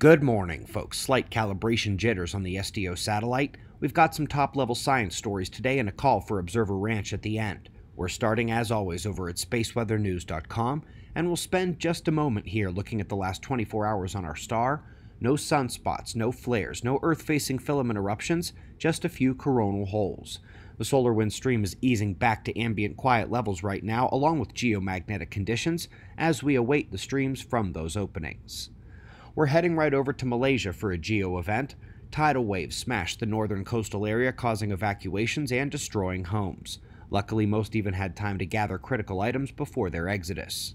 Good morning, folks. Slight calibration jitters on the SDO satellite. We've got some top level science stories today and a call for Observer Ranch at the end. We're starting, as always, over at spaceweathernews.com, and we'll spend just a moment here looking at the last 24 hours on our star. No sunspots, no flares, no Earth facing filament eruptions, just a few coronal holes. The solar wind stream is easing back to ambient quiet levels right now, along with geomagnetic conditions, as we await the streams from those openings. We're heading right over to Malaysia for a geo event. Tidal waves smashed the northern coastal area, causing evacuations and destroying homes. Luckily, most even had time to gather critical items before their exodus.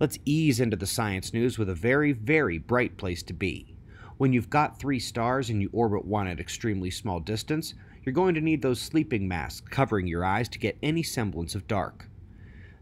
Let's ease into the science news with a very, very bright place to be. When you've got three stars and you orbit one at extremely small distance, you're going to need those sleeping masks covering your eyes to get any semblance of dark.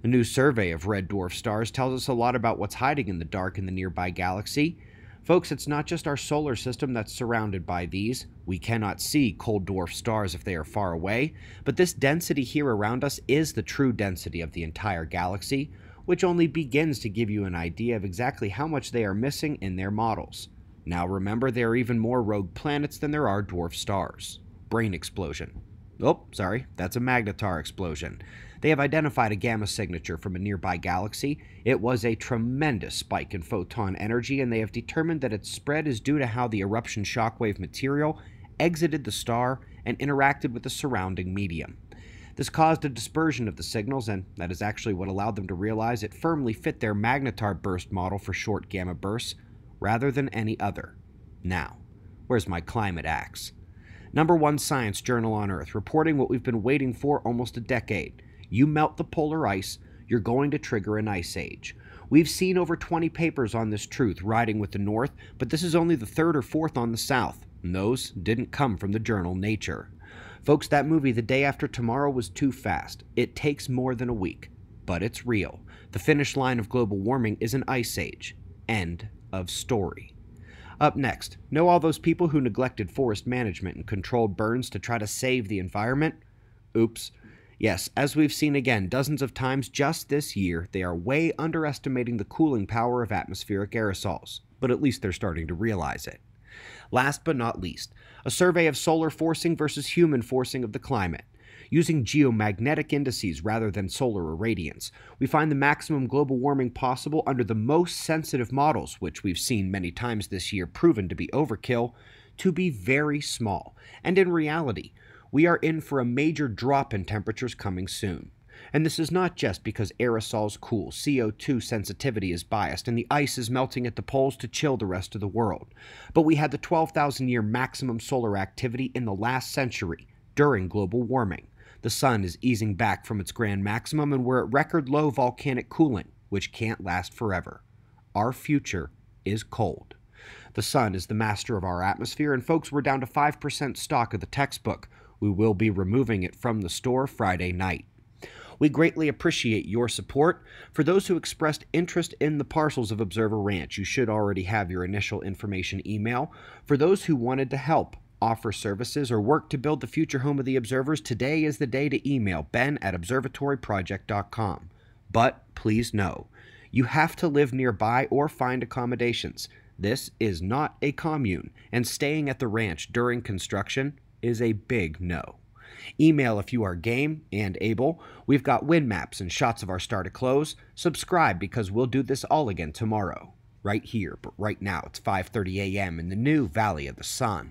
A new survey of red dwarf stars tells us a lot about what's hiding in the dark in the nearby galaxy. Folks, it's not just our solar system that's surrounded by these. We cannot see cold dwarf stars if they are far away, but this density here around us is the true density of the entire galaxy, which only begins to give you an idea of exactly how much they are missing in their models. Now remember, there are even more rogue planets than there are dwarf stars brain explosion. Oh, sorry, that's a magnetar explosion. They have identified a gamma signature from a nearby galaxy. It was a tremendous spike in photon energy, and they have determined that its spread is due to how the eruption shockwave material exited the star and interacted with the surrounding medium. This caused a dispersion of the signals, and that is actually what allowed them to realize it firmly fit their magnetar burst model for short gamma bursts rather than any other. Now, where's my climate axe? Number one science journal on Earth, reporting what we've been waiting for almost a decade. You melt the polar ice, you're going to trigger an ice age. We've seen over 20 papers on this truth riding with the North, but this is only the third or fourth on the South, and those didn't come from the journal Nature. Folks, that movie, The Day After Tomorrow, was too fast. It takes more than a week, but it's real. The finish line of global warming is an ice age. End of story. Up next, know all those people who neglected forest management and controlled burns to try to save the environment? Oops. Yes, as we've seen again dozens of times just this year, they are way underestimating the cooling power of atmospheric aerosols, but at least they're starting to realize it. Last but not least, a survey of solar forcing versus human forcing of the climate. Using geomagnetic indices rather than solar irradiance, we find the maximum global warming possible under the most sensitive models, which we've seen many times this year proven to be overkill, to be very small. And in reality, we are in for a major drop in temperatures coming soon. And this is not just because aerosols cool, CO2 sensitivity is biased, and the ice is melting at the poles to chill the rest of the world. But we had the 12,000 year maximum solar activity in the last century during global warming the sun is easing back from its grand maximum and we're at record low volcanic cooling, which can't last forever. Our future is cold. The sun is the master of our atmosphere, and folks, we're down to 5% stock of the textbook. We will be removing it from the store Friday night. We greatly appreciate your support. For those who expressed interest in the parcels of Observer Ranch, you should already have your initial information email. For those who wanted to help, offer services, or work to build the future home of the observers, today is the day to email ben at observatoryproject.com. But please know, you have to live nearby or find accommodations. This is not a commune, and staying at the ranch during construction is a big no. Email if you are game and able. We've got wind maps and shots of our star to close. Subscribe because we'll do this all again tomorrow. Right here, but right now it's 5:30 a.m. in the new Valley of the Sun